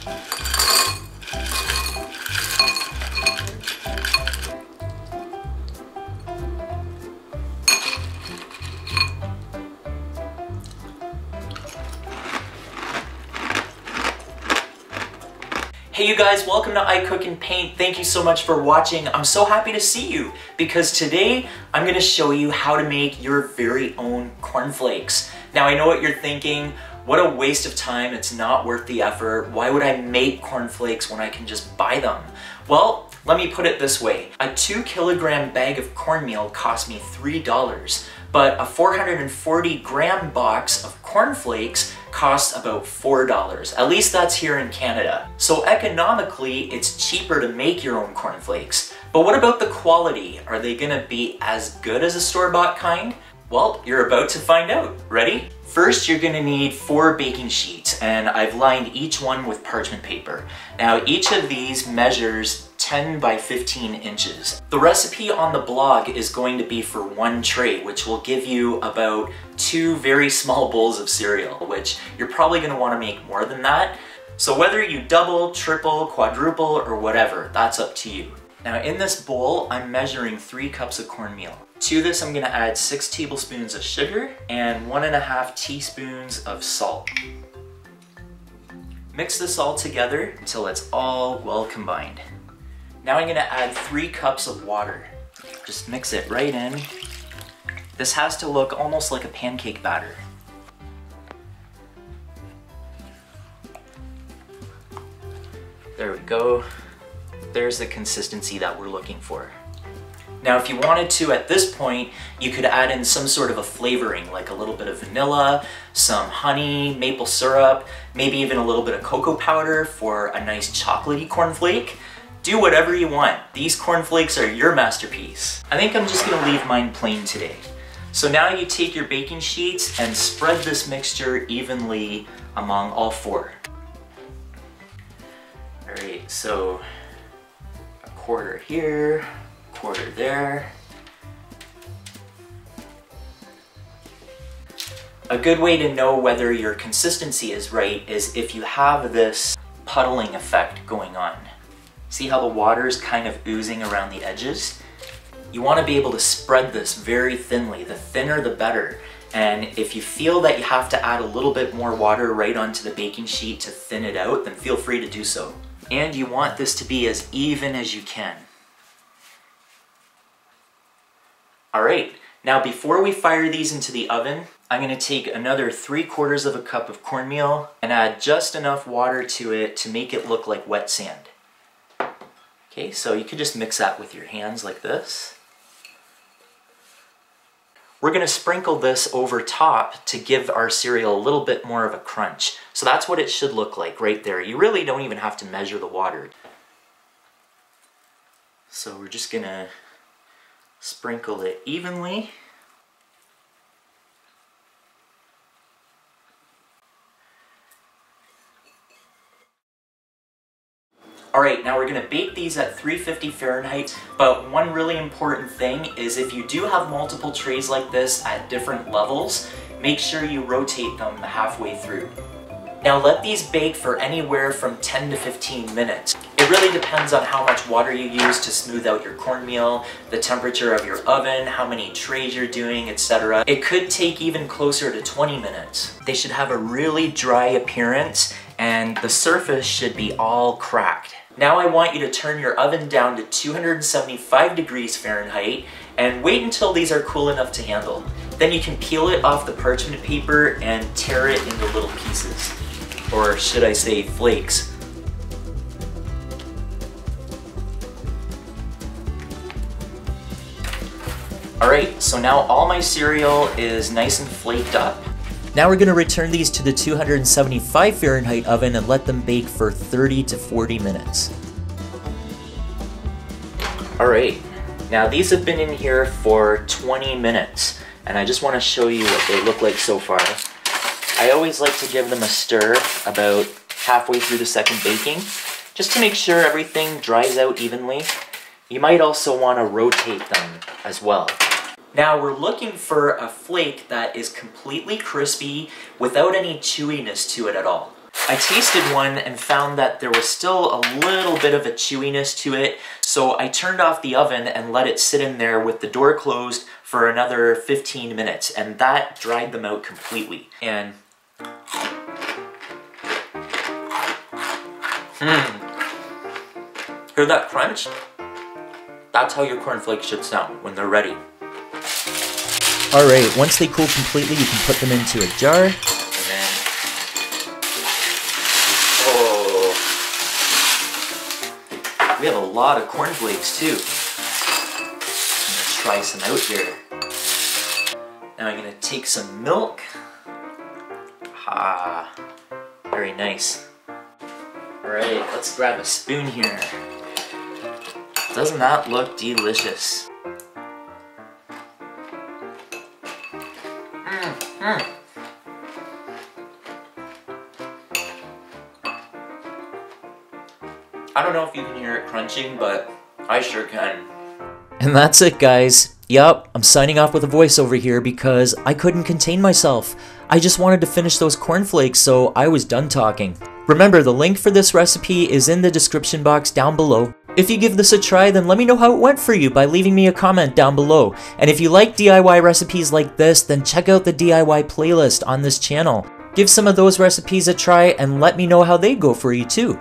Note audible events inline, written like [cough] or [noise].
Hey you guys, welcome to I Cook and Paint. Thank you so much for watching. I'm so happy to see you because today I'm gonna show you how to make your very own cornflakes. Now I know what you're thinking, what a waste of time, it's not worth the effort. Why would I make cornflakes when I can just buy them? Well, let me put it this way. A two kilogram bag of cornmeal cost me $3, but a 440 gram box of cornflakes costs about $4. At least that's here in Canada. So economically, it's cheaper to make your own cornflakes. But what about the quality? Are they gonna be as good as a store-bought kind? Well, you're about to find out. Ready? First, you're gonna need four baking sheets, and I've lined each one with parchment paper. Now, each of these measures 10 by 15 inches. The recipe on the blog is going to be for one tray, which will give you about two very [laughs] small bowls of cereal, which you're probably gonna wanna make more than that. So whether you double, triple, quadruple, or whatever, that's up to you. Now in this bowl, I'm measuring three cups of cornmeal. To this, I'm gonna add six tablespoons of sugar and one and a half teaspoons of salt. Mix this all together until it's all well combined. Now I'm gonna add three cups of water. Just mix it right in. This has to look almost like a pancake batter. There we go. There's the consistency that we're looking for. Now if you wanted to at this point, you could add in some sort of a flavoring, like a little bit of vanilla, some honey, maple syrup, maybe even a little bit of cocoa powder for a nice chocolatey cornflake. Do whatever you want. These cornflakes are your masterpiece. I think I'm just gonna leave mine plain today. So now you take your baking sheets and spread this mixture evenly among all four. All right, so a quarter here, quarter there. A good way to know whether your consistency is right is if you have this puddling effect going on. See how the water is kind of oozing around the edges? You want to be able to spread this very thinly. The thinner the better. And if you feel that you have to add a little bit more water right onto the baking sheet to thin it out, then feel free to do so. And you want this to be as even as you can. All right, now before we fire these into the oven, I'm gonna take another three quarters of a cup of cornmeal and add just enough water to it to make it look like wet sand. Okay, so you could just mix that with your hands like this. We're gonna sprinkle this over top to give our cereal a little bit more of a crunch. So that's what it should look like right there. You really don't even have to measure the water. So we're just gonna sprinkle it evenly. All right, now we're gonna bake these at 350 Fahrenheit, but one really important thing is if you do have multiple trays like this at different levels, make sure you rotate them halfway through. Now let these bake for anywhere from 10 to 15 minutes. Really depends on how much water you use to smooth out your cornmeal, the temperature of your oven, how many trays you're doing, etc. It could take even closer to 20 minutes. They should have a really dry appearance and the surface should be all cracked. Now I want you to turn your oven down to 275 degrees Fahrenheit and wait until these are cool enough to handle. Then you can peel it off the parchment paper and tear it into little pieces. Or should I say flakes. Alright, so now all my cereal is nice and flaked up. Now we're going to return these to the 275 Fahrenheit oven and let them bake for 30 to 40 minutes. Alright, now these have been in here for 20 minutes and I just want to show you what they look like so far. I always like to give them a stir about halfway through the second baking just to make sure everything dries out evenly. You might also want to rotate them as well. Now we're looking for a flake that is completely crispy without any chewiness to it at all. I tasted one and found that there was still a little bit of a chewiness to it, so I turned off the oven and let it sit in there with the door closed for another 15 minutes, and that dried them out completely. And Mmm. Hear that crunch? That's how your cornflakes should sound when they're ready. Alright, once they cool completely, you can put them into a jar. And then... Oh... We have a lot of cornflakes too. I'm gonna try some out here. Now I'm gonna take some milk. Ah, very nice. Alright, let's grab a spoon here. Doesn't that look delicious? Mm, mm. I don't know if you can hear it crunching, but I sure can. And that's it, guys. Yup, I'm signing off with a voiceover here because I couldn't contain myself. I just wanted to finish those cornflakes, so I was done talking. Remember, the link for this recipe is in the description box down below. If you give this a try, then let me know how it went for you by leaving me a comment down below. And if you like DIY recipes like this, then check out the DIY playlist on this channel. Give some of those recipes a try and let me know how they go for you too.